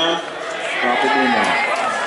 Calma, calma,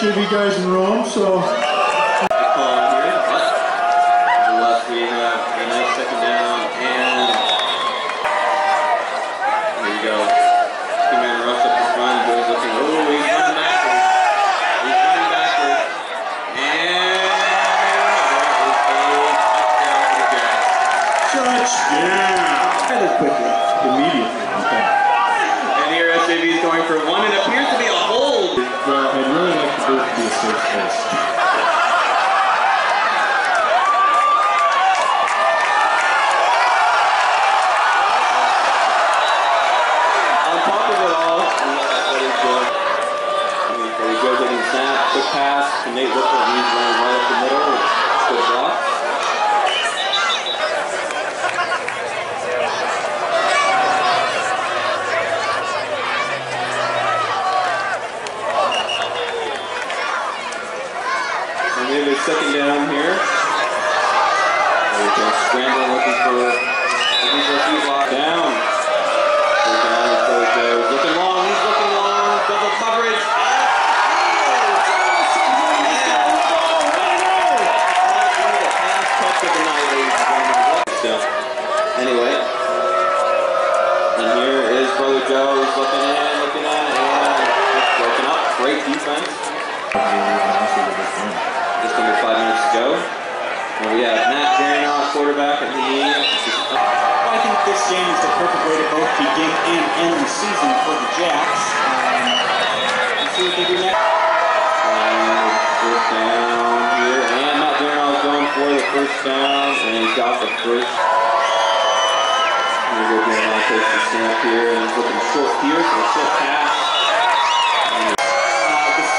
the SJV guys in Rome, so the booth Just under five minutes to go. And we have Matt Darinoff, quarterback at the I think this game is the perfect way to both begin and end the season for the JAXX. Um, see what they do next. And first down here. And Matt Darinoff going for the first down, and he's got the first. Here We're going to go down, takes the snap here, and he's looking short here for a short pass.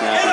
now.